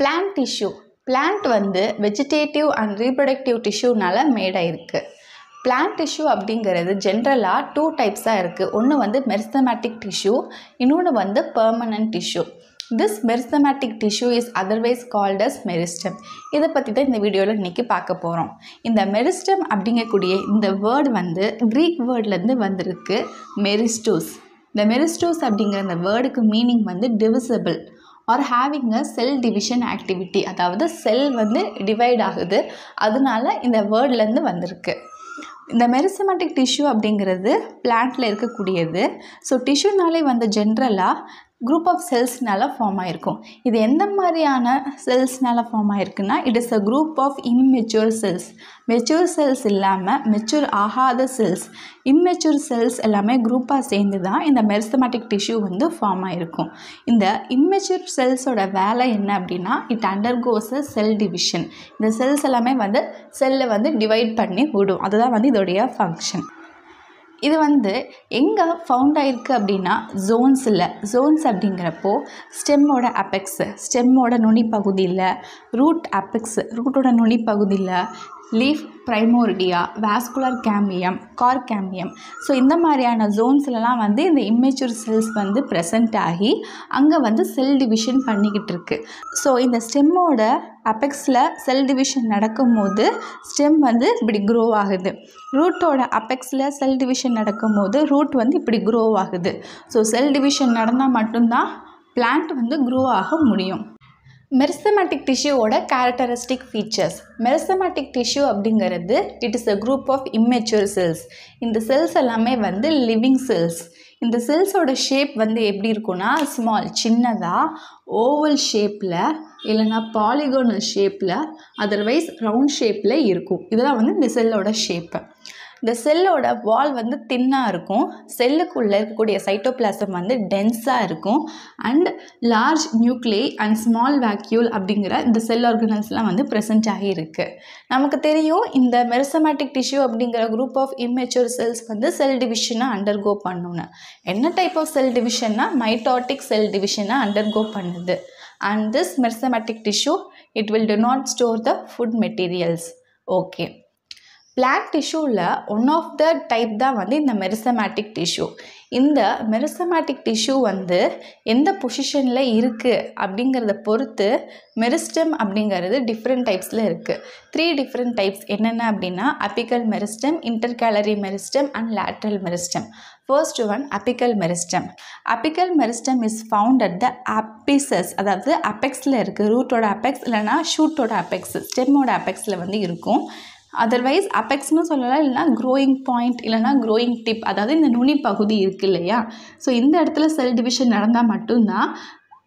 Plant tissue plant வந்து vegetative and reproductive டிஷ்யூனால மேடாயிருக்கு. பிளான்ட் டிஷ்யூ அப்படிங்கிறது ஜென்ரலாக டூ டைப்ஸாக இருக்குது ஒன்று வந்து மெரிசமேட்டிக் டிஷ்யூ இன்னொன்று வந்து permanent tissue this meristematic tissue is otherwise called as meristem இதை பற்றி தான் இந்த வீடியோவில் இன்றைக்கி பார்க்க போகிறோம் இந்த மெரிஸ்டம் அப்படிங்கக்கூடிய இந்த வேர்டு வந்து க்ரீக் வேர்ட்லேருந்து வந்திருக்கு மெரிஸ்டூஸ் இந்த மெரிஸ்டூஸ் அப்படிங்கிற இந்த வேர்டுக்கு மீனிங் வந்து divisible or having a cell division activity அதாவது செல் வந்து டிவைட் ஆகுது. அதனால இந்த வேர்ட்லேருந்து வந்திருக்கு. இந்த மெரிசமேட்டிக் டிஷ்யூ அப்படிங்கிறது பிளான்ட்டில் இருக்கக்கூடியது. ஸோ டிஷ்யூனாலே வந்து ஜென்ரலாக குரூப் ஆஃப் செல்ஸ்னால ஃபார்ம் ஆயிருக்கும். இது எந்த மாதிரியான செல்ஸ்னால ஃபார்ம் ஆயிருக்குன்னா it is a group of immature cells mature cells இல்லாமல் மெச்சூர் ஆகாத செல்ஸ் இம்மெச்சூர் செல்ஸ் எல்லாமே குரூப்பாக சேர்ந்து தான் இந்த மெரிசமேட்டிக் டிஷ்யூ வந்து ஃபார்ம் ஆயிருக்கும். இந்த இம்மெச்சூர் செல்ஸோட வேலை என்ன அப்படின்னா it undergoes a cell division இந்த செல்ஸ் எல்லாமே வந்து செல்லை வந்து டிவைட் பண்ணி விடும். அதுதான் வந்து இதோடைய ஃபங்க்ஷன் இது வந்து எங்கே ஃபவுண்ட் ஆயிருக்கு அப்படின்னா ஜோன்ஸில் ஜோன்ஸ் அப்படிங்கிறப்போ ஸ்டெம்மோட அபெக்ஸு ஸ்டெம்மோட நுனி பகுதியில் ரூட் அப்பெக்ஸு ரூட்டோட நுனி பகுதியில் leaf primordia vascular cambium cork cambium so இந்த மாதிரியான ஜோன்ஸ்லலாம் வந்து இந்த இம்மெச்சூர் செல்ஸ் வந்து ப்ரெசண்ட் ஆகி அங்கே வந்து செல் டிவிஷன் பண்ணிக்கிட்டு இருக்கு. ஸோ இந்த ஸ்டெம்மோட அபெக்ஸில் செல் டிவிஷன் நடக்கும்போது ஸ்டெம் வந்து இப்படி க்ரோ ஆகுது. ரூட்டோட அபெக்ஸில் செல் டிவிஷன் நடக்கும்போது ரூட் வந்து இப்படி க்ரோ ஆகுது. ஸோ செல் டிவிஷன் நடந்தால் மட்டும்தான் பிளான்ட் வந்து க்ரோ ஆக முடியும். மெரிசமேட்டிக் டிஷ்யூவோட கேரக்டரிஸ்டிக் ஃபீச்சர்ஸ் மெரிசமேட்டிக் டிஷ்யூ அப்படிங்கிறது it is a group of immature cells இந்த செல்ஸ் எல்லாமே வந்து லிவிங் செல்ஸ் இந்த செல்ஸோட ஷேப் வந்து எப்படி இருக்கும்னா ஸ்மால் சின்னதாக ஓவல் ஷேப்பில் இல்லைன்னா பாலிகோனல் ஷேப்பில் அதர்வைஸ் ரவுண்ட் ஷேப்பில் இருக்கும். இதெல்லாம் வந்து இந்த செல்லோட ஷேப்பு இந்த செல்லோட வால் வந்து தின்னாக இருக்கும். செல்லுக்குள்ளே இருக்கக்கூடிய சைட்டோபிளாசம் வந்து டென்ஸாக இருக்கும். And large nuclei and small vacuole அப்படிங்கிற இந்த செல் ஆர்கனல்ஸ்லாம் வந்து ப்ரெசென்ட் ஆகியிருக்கு நமக்கு தெரியும் இந்த மெரிசமேட்டிக் டிஷ்யூ அப்படிங்கிற குரூப் ஆஃப் இம்மெச்சூர் செல்ஸ் வந்து செல் டிவிஷனை அண்டர்கோ பண்ணணும் என்ன டைப் ஆஃப் செல் டிவிஷன்னா மைட்டாட்டிக் செல் டிவிஷனை அண்டர்கோ பண்ணுது. And this meristematic tissue it will do not store the food materials okay plant டிஷ்யூவில் one of the type தான் வந்து இந்த மெரிசமேட்டிக் டிஷ்யூ இந்த மெரிசமேட்டிக் டிஷ்யூ வந்து எந்த பொசிஷனில் இருக்குது அப்படிங்கிறத பொறுத்து மெரிஸ்டம் அப்படிங்கிறது டிஃப்ரெண்ட் டைப்ஸில் இருக்குது த்ரீ டிஃப்ரெண்ட் டைப்ஸ் என்னென்ன அப்படின்னா apical meristem intercalary meristem and lateral meristem first one apical meristem apical meristem is found at the apices அதாவது அபெக்ஸில் இருக்குது ரூட்டோட அபெக்ஸ் இல்லைனா ஷூட்டோட அப்பெக்ஸ் ஸ்டெம்மோட அபெக்ஸில் வந்து இருக்கும். அதர்வைஸ் அபெக்ஸ்னு சொல்லலாம் இல்லைனா க்ரோயிங் பாயிண்ட் இல்லைனா க்ரோயிங் டிப் அதாவது இந்த நுனி பகுதி இருக்குது இல்லையா? ஸோ இந்த இடத்துல செல் டிவிஷன் நடந்தால் மட்டும்தான்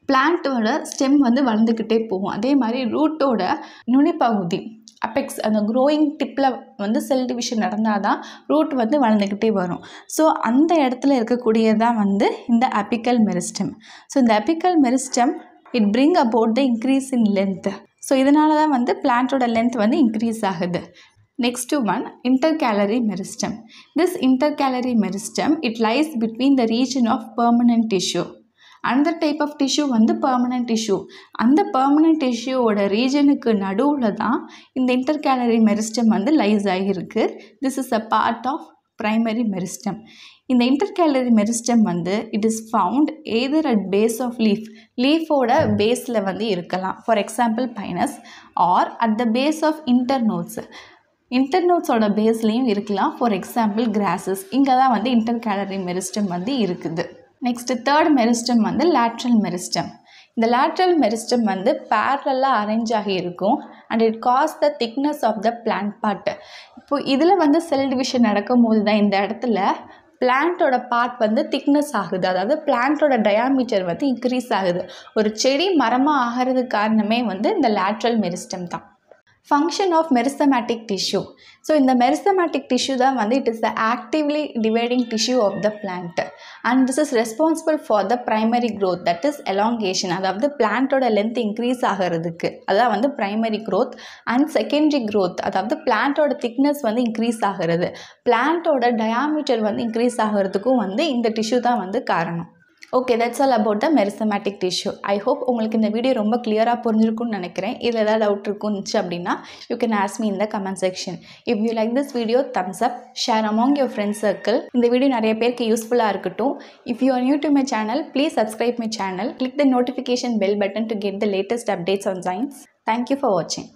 பிளான்ட்டோட ஸ்டெம் வந்து வளர்ந்துக்கிட்டே போகும். அதே மாதிரி ரூட்டோட நுனிப்பகுதி அபெக்ஸ் அந்த க்ரோயிங் டிப்பில் வந்து செல் டிவிஷன் நடந்தால் தான் ரூட் வந்து வளர்ந்துக்கிட்டே வரும். ஸோ அந்த இடத்துல இருக்கக்கூடியதான் வந்து இந்த அப்பிக்கல் மெரிஸ்டம் ஸோ இந்த apical meristem it bring about the increase in length so இதனால தான் வந்து பிளான்ட்டோட லென்த் வந்து இன்க்ரீஸ் ஆகுது. Next one intercalary meristem. This intercalary meristem it lies between the region of permanent tissue. அந்த டைப் ஆஃப் டிஷ்யூ வந்து permanent tissue அந்த permanent டிஷ்யூவோட ரீஜனுக்கு நடுவில் தான் இந்த இன்டர்கேலரி மெரிஸ்டம் வந்து லைஸ் ஆகியிருக்கு. This is a part of primary meristem இந்த இன்டர்கேலரி மெரிஸ்டம் வந்து it is found either at base of leaf லீஃபோட பேஸில் வந்து இருக்கலாம். For example pines or at the base of internodes இன்டர்நோட்ஸோட பேஸ்லேயும் இருக்கலாம். ஃபார் எக்ஸாம்பிள் கிராசஸ் இங்கே தான் வந்து இன்டர்கேலரி மெரிஸ்டம் வந்து இருக்குது. நெக்ஸ்ட் தேர்ட் மெரிஸ்டம் வந்து லேட்ரல் மெரிஸ்டம் இந்த லேட்ரல் மெரிஸ்டம் வந்து பேரலாக அரேஞ்ச் ஆகி இருக்கும். And it causes the thickness of the plant part இப்போ இதில் வந்து செல் டிவிஷன் நடக்கும் போது தான் இந்த இடத்துல பிளான்ட்டோட பார்ட் வந்து திக்னஸ் ஆகுது. அதாவது பிளான்ட்டோட டயாமீட்டர் வந்து இன்க்ரீஸ் ஆகுது. ஒரு செடி மரமாக ஆகிறதுக்கு காரணமே வந்து இந்த லேட்ரல் மெரிஸ்டம் தான். Function of meristematic tissue so இந்த மெரிசமேட்டிக் டிஷ்யூ தான் வந்து it is the actively dividing tissue of the plant and this is responsible for the primary growth that is elongation அதாவது பிளான்ட்டோட லென்த் இன்க்ரீஸ் ஆகிறதுக்கு. அதான் வந்து primary growth and secondary growth அதாவது பிளான்ட்டோட திக்னஸ் வந்து இன்க்ரீஸ் ஆகிறது. பிளான்ட்டோட டயாமீட்டர் வந்து இன்க்ரீஸ் ஆகிறதுக்கும் வந்து இந்த டிஷ்யூ தான் வந்து காரணம். Okay that's all about the meristematic tissue I hope உங்களுக்கு இந்த வீடியோ ரொம்ப கிளியராக புரிஞ்சிருக்கும்னு நினைக்கிறேன். இதில் ஏதாவது டவுட் இருக்குன்னுச்சு அப்படின்னா யூ கேன் ஆஸ் மீ இந்த comment section if you like this video thumbs up share among your friends circle இந்த வீடியோ நிறைய பேருக்கு யூஸ்ஃபுல்லாக இருக்கட்டும். If you are new to my channel please subscribe my channel click the notification bell button to get the latest updates on science thank you for வாட்சிங்